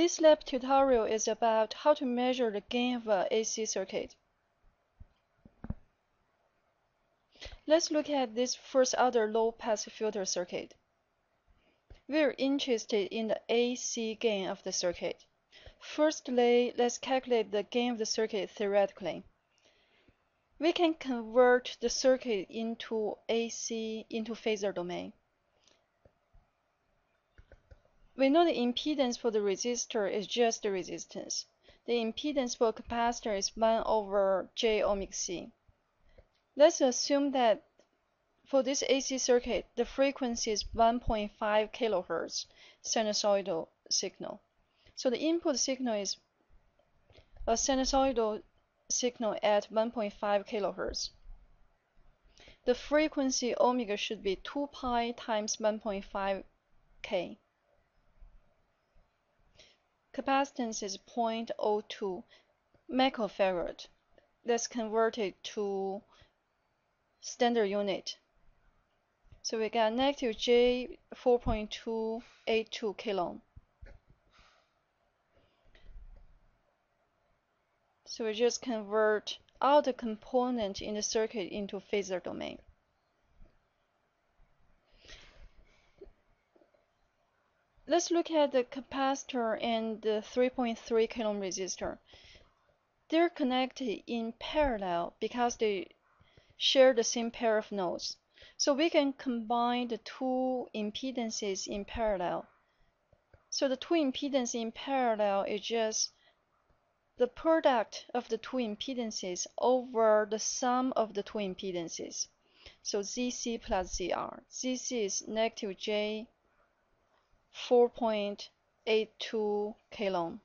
This lab tutorial is about how to measure the gain of a AC circuit. Let's look at this first order low pass filter circuit. We're interested in the AC gain of the circuit. Firstly, let's calculate the gain of the circuit theoretically. We can convert the circuit into AC into phasor domain. We know the impedance for the resistor is just the resistance. The impedance for a capacitor is 1 over j omega c. Let's assume that for this AC circuit, the frequency is 1.5 kilohertz sinusoidal signal. So the input signal is a sinusoidal signal at 1.5 kilohertz. The frequency omega should be 2 pi times 1.5 k. Capacitance is 0.02 microfarad. Let's convert it to standard unit. So we got negative J 4.282 kilo. So we just convert all the component in the circuit into phasor domain. Let's look at the capacitor and the 3.3 kilo resistor. They're connected in parallel because they share the same pair of nodes. So we can combine the two impedances in parallel. So the two impedances in parallel is just the product of the two impedances over the sum of the two impedances. So ZC plus ZR. ZC is negative J 4.82 kiloohm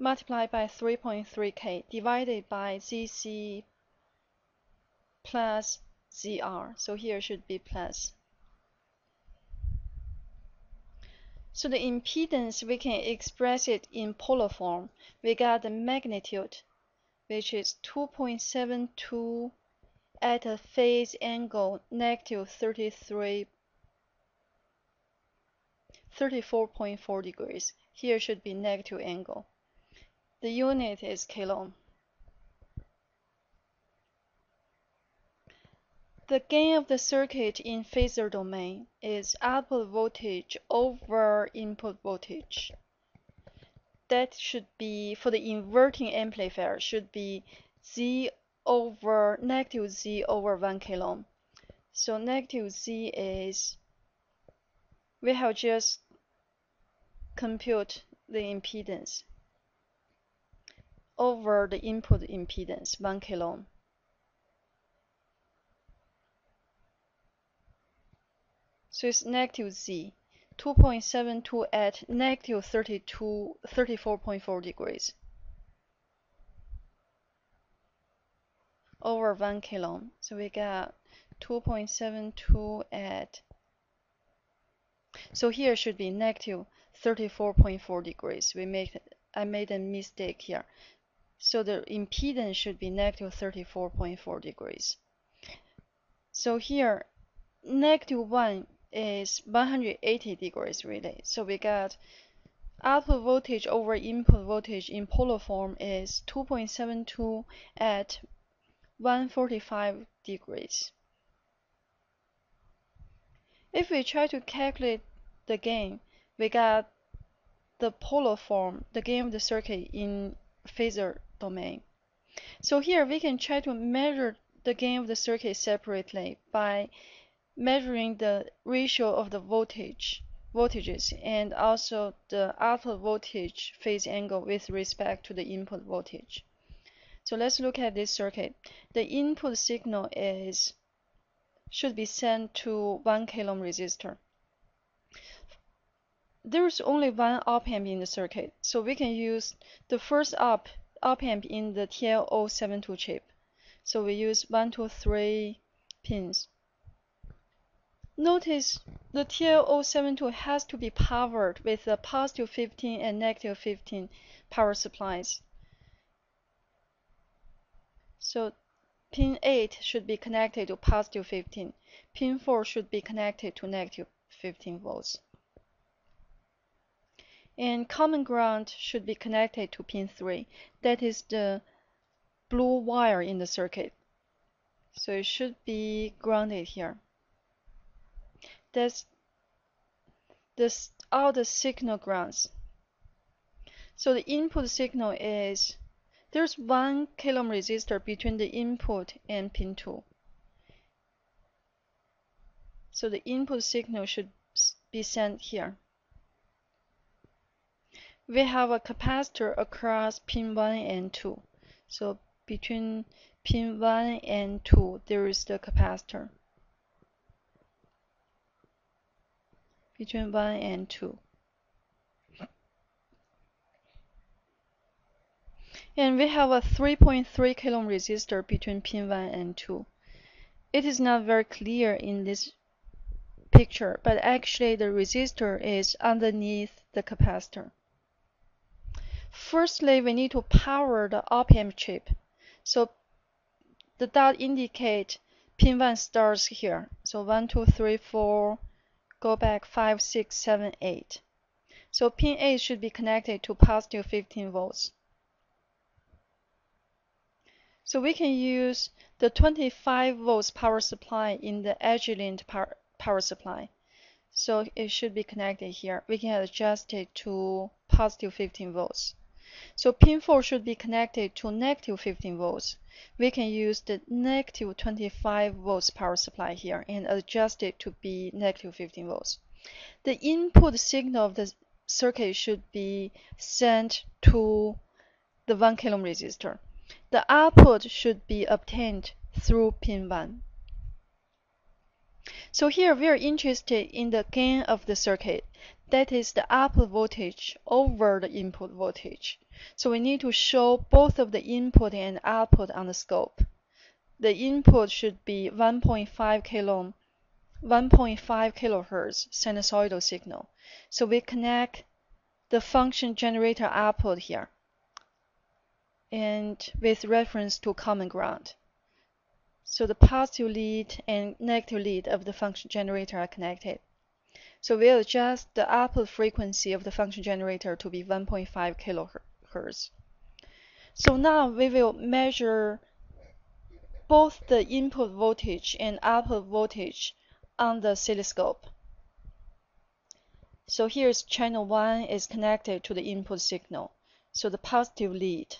multiplied by 3.3k divided by ZC plus ZR. So here should be plus. So the impedance, we can express it in polar form. We got the magnitude, which is 2.72 at a phase angle negative 33 34.4 degrees. Here should be negative angle. The unit is kiloohm. The gain of the circuit in phasor domain is output voltage over input voltage. That should be, for the inverting amplifier, should be Z over negative Z over 1 kiloohm. So negative Z is, we have just compute the impedance over the input impedance 1 kilo. ohm. So it's negative z 2.72 at negative 32 34.4 degrees over 1 kilo. ohm. So we got 2.72 at so here should be negative 34.4 degrees. We make I made a mistake here. So the impedance should be negative 34.4 degrees. So here, negative 1 is 180 degrees really. So we got output voltage over input voltage in polar form is 2.72 at 145 degrees. If we try to calculate the gain, we got the polar form, the gain of the circuit in phasor domain. So here we can try to measure the gain of the circuit separately by measuring the ratio of the voltage voltages and also the output voltage phase angle with respect to the input voltage. So let's look at this circuit. The input signal is should be sent to 1 kilo resistor there is only one op amp in the circuit, so we can use the first op, op amp in the TL072 chip. So we use 1, 2, 3 pins. Notice the TL072 has to be powered with a positive 15 and negative 15 power supplies. So pin 8 should be connected to positive 15. Pin 4 should be connected to negative 15 volts. And common ground should be connected to pin 3. That is the blue wire in the circuit. So it should be grounded here. That's this all the signal grounds. So the input signal is there's one kilo ohm resistor between the input and pin 2. So the input signal should be sent here. We have a capacitor across pin 1 and 2. So between pin 1 and 2 there is the capacitor. Between 1 and 2. And we have a 3.3 kilo ohm resistor between pin 1 and 2. It is not very clear in this picture, but actually the resistor is underneath the capacitor. Firstly, we need to power the op-amp chip. So the dot indicate pin 1 starts here. So 1, 2, 3, 4, go back 5, 6, 7, 8. So pin 8 should be connected to positive 15 volts. So we can use the 25 volts power supply in the Agilent power, power supply. So it should be connected here. We can adjust it to positive 15 volts. So pin 4 should be connected to negative 15 volts. We can use the negative 25 volts power supply here and adjust it to be negative 15 volts. The input signal of the circuit should be sent to the 1 kilo resistor. The output should be obtained through pin 1. So here we are interested in the gain of the circuit, that is the output voltage over the input voltage. So we need to show both of the input and output on the scope. The input should be 1.5 kilo 1.5 kilohertz sinusoidal signal. So we connect the function generator output here and with reference to common ground. So the positive lead and negative lead of the function generator are connected. So we'll adjust the output frequency of the function generator to be 1.5 kilohertz. So now we will measure both the input voltage and output voltage on the oscilloscope. So here's channel 1 is connected to the input signal. So the positive lead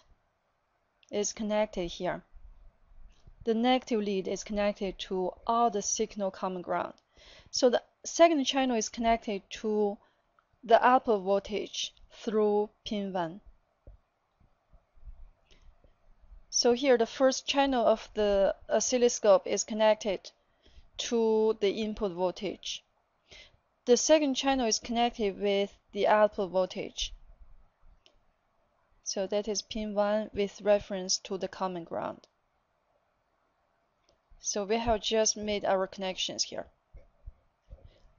is connected here. The negative lead is connected to all the signal common ground. So the second channel is connected to the output voltage through pin 1. So here the first channel of the oscilloscope is connected to the input voltage. The second channel is connected with the output voltage. So that is pin 1 with reference to the common ground. So we have just made our connections here.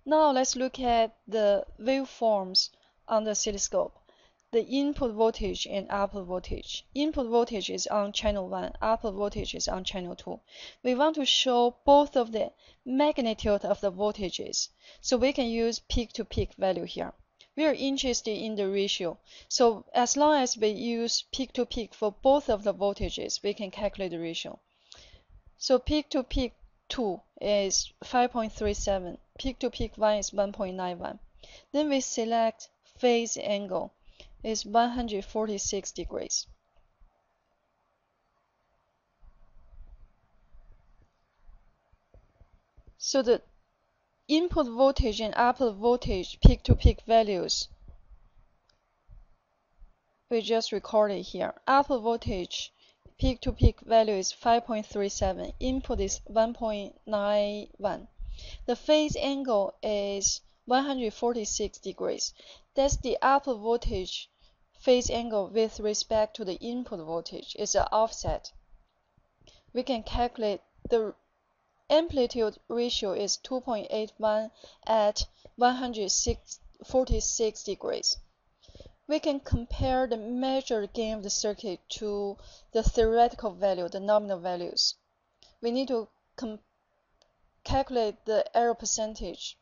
Now let's look at the waveforms on the oscilloscope. The input voltage and output voltage. Input voltage is on channel 1, output voltage is on channel 2. We want to show both of the magnitude of the voltages, so we can use peak-to-peak -peak value here we are interested in the ratio. So as long as we use peak to peak for both of the voltages, we can calculate the ratio. So peak to peak 2 is 5.37, peak to peak 1 is 1.91. Then we select phase angle is 146 degrees. So the input voltage and output voltage peak-to-peak -peak values we just recorded here. Output voltage peak-to-peak -peak value is 5.37. Input is 1.91. The phase angle is 146 degrees. That's the output voltage phase angle with respect to the input voltage. It's an offset. We can calculate the amplitude ratio is 2.81 at 146 degrees. We can compare the measured gain of the circuit to the theoretical value, the nominal values. We need to calculate the error percentage